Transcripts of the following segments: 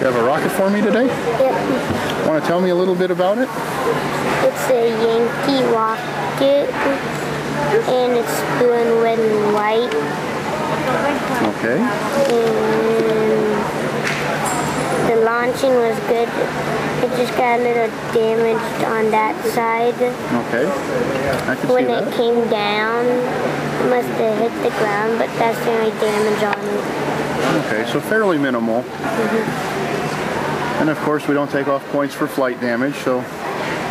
You have a rocket for me today? Yep. Want to tell me a little bit about it? It's a Yankee rocket, and it's blue and red and white. Okay. And the launching was good. It just got a little damaged on that side. Okay. I can When see it came down, it must have hit the ground, but that's the only damage on it. Okay, so fairly minimal. Mm-hmm. And of course, we don't take off points for flight damage, so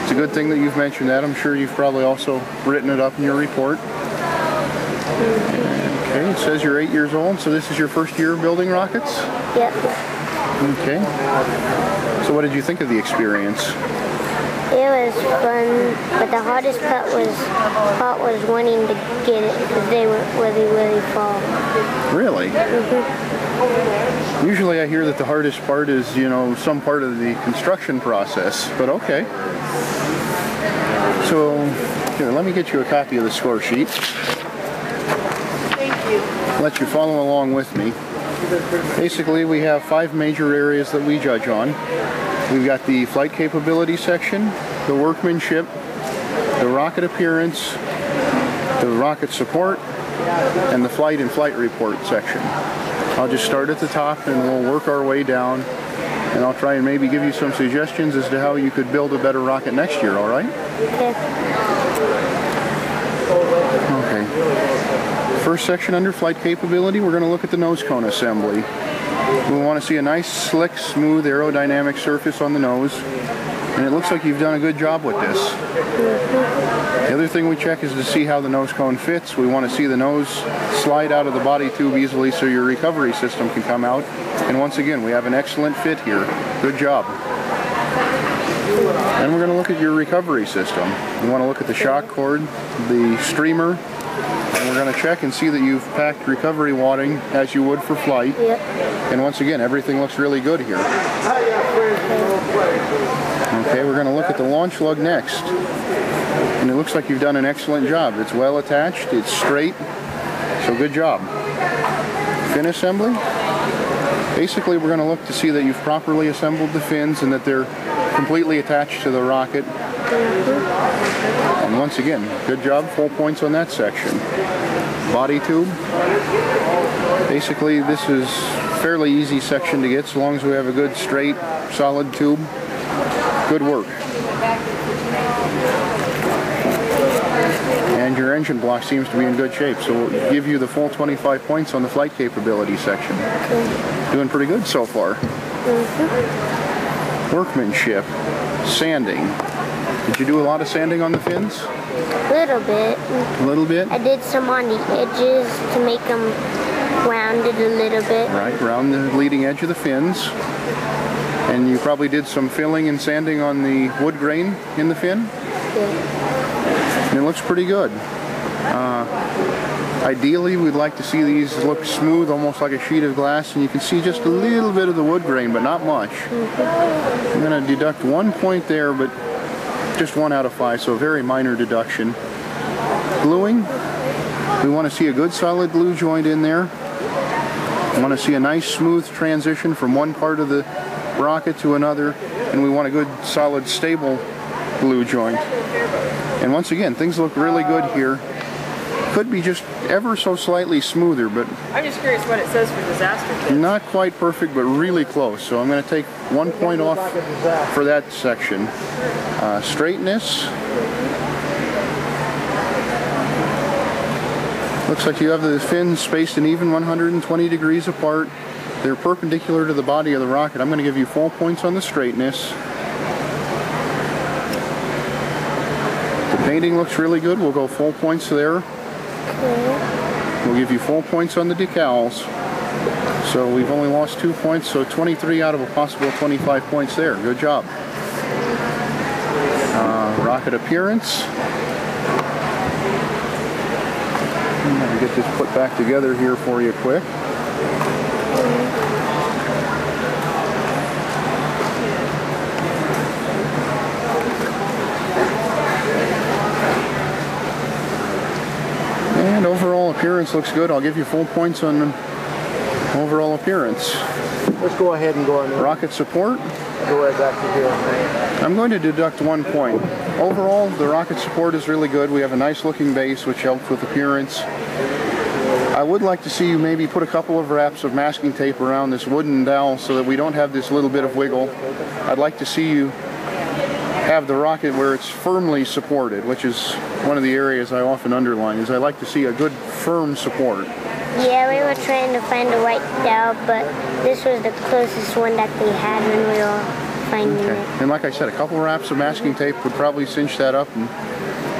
it's a good thing that you've mentioned that. I'm sure you've probably also written it up in your report. Okay, it says you're eight years old, so this is your first year building rockets? Yep. Okay. So what did you think of the experience? It was fun, but the hardest part was part was wanting to get it because they were really really fall. Really? Mm-hmm. Usually I hear that the hardest part is, you know, some part of the construction process, but okay. So, here, let me get you a copy of the score sheet. Thank you. Let you follow along with me. Basically, we have five major areas that we judge on. We've got the flight capability section, the workmanship, the rocket appearance, the rocket support, and the flight and flight report section. I'll just start at the top and we'll work our way down and I'll try and maybe give you some suggestions as to how you could build a better rocket next year, all right? Okay. Okay. First section under flight capability, we're going to look at the nose cone assembly. We want to see a nice, slick, smooth aerodynamic surface on the nose. And it looks like you've done a good job with this. The other thing we check is to see how the nose cone fits. We want to see the nose slide out of the body tube easily so your recovery system can come out. And once again, we have an excellent fit here. Good job. And we're going to look at your recovery system. We want to look at the shock cord, the streamer, and we're going to check and see that you've packed recovery wadding as you would for flight. Yep. And once again, everything looks really good here. Okay, we're going to look at the launch lug next. And it looks like you've done an excellent job. It's well attached, it's straight, so good job. Fin assembly. Basically, we're going to look to see that you've properly assembled the fins and that they're completely attached to the rocket. And once again, good job, full points on that section. Body tube. Basically, this is fairly easy section to get so long as we have a good straight, solid tube. Good work. And your engine block seems to be in good shape, so we'll give you the full 25 points on the flight capability section. Doing pretty good so far. Workmanship, sanding. Did you do a lot of sanding on the fins? A little bit. A little bit? I did some on the edges to make them rounded a little bit. Right, around the leading edge of the fins. And you probably did some filling and sanding on the wood grain in the fin? Yeah. And it looks pretty good. Uh, ideally, we'd like to see these look smooth, almost like a sheet of glass, and you can see just a little bit of the wood grain, but not much. I'm going to deduct one point there, but just one out of five, so a very minor deduction. Gluing, we want to see a good solid glue joint in there. We want to see a nice smooth transition from one part of the rocket to another, and we want a good solid stable glue joint. And once again, things look really good here. Could be just ever so slightly smoother, but I'm just curious what it says for disaster kits. not quite perfect, but really close. So I'm going to take one point off for that section. Uh, straightness. Looks like you have the fins spaced an even 120 degrees apart. They're perpendicular to the body of the rocket. I'm going to give you four points on the straightness. The painting looks really good. We'll go full points there. Okay. We'll give you four points on the decals. So we've only lost two points, so 23 out of a possible 25 points there. Good job. Uh, rocket appearance. Going to get this put back together here for you quick. And overall appearance looks good. I'll give you full points on overall appearance. let's go ahead and go on. Rocket support, Go right back to here. I'm going to deduct one point. Overall, the rocket support is really good. We have a nice looking base, which helps with appearance. I would like to see you maybe put a couple of wraps of masking tape around this wooden dowel so that we don't have this little bit of wiggle. I'd like to see you have the rocket where it's firmly supported, which is one of the areas I often underline, is I like to see a good firm support. Yeah, we were trying to find the white dowel, but this was the closest one that they had when we were finding Okay. it. And like I said, a couple wraps of masking tape would probably cinch that up and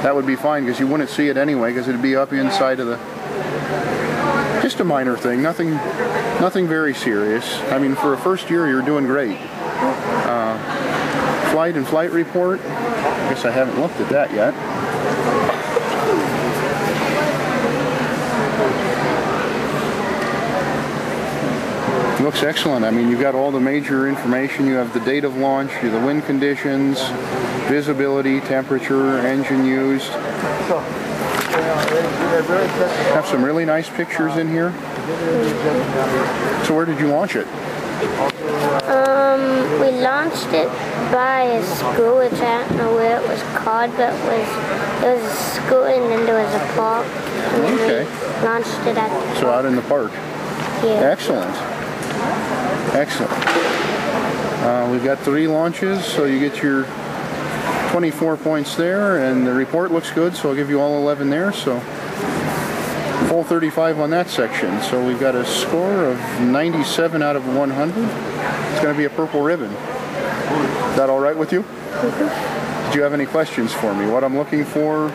that would be fine because you wouldn't see it anyway because it'd be up inside of the just a minor thing, nothing nothing very serious. I mean, for a first year, you're doing great. Uh, flight and flight report. I guess I haven't looked at that yet. Looks excellent. I mean, you've got all the major information. You have the date of launch, the wind conditions, visibility, temperature, engine used. So, you know, they're, they're very technical. Have some really nice pictures in here. So where did you launch it? Um, we launched it by a school, which I don't know where it was called, but it was it was a school and then there was a park. And Okay. launched it at So out in the park. here. Excellent. Excellent. Uh, we've got three launches, so you get your 24 points there, and the report looks good, so I'll give you all 11 there. So full 35 on that section. So we've got a score of 97 out of 100. It's going to be a purple ribbon. Is that all right with you? Did you have any questions for me? What I'm looking for?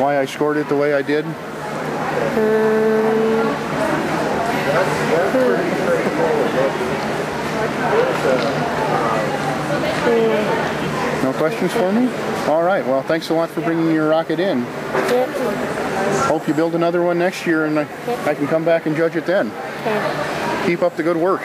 Why I scored it the way I did? No questions for me? All right. Well, thanks a lot for bringing your rocket in. Hope you build another one next year and I, I can come back and judge it then. Keep up the good work.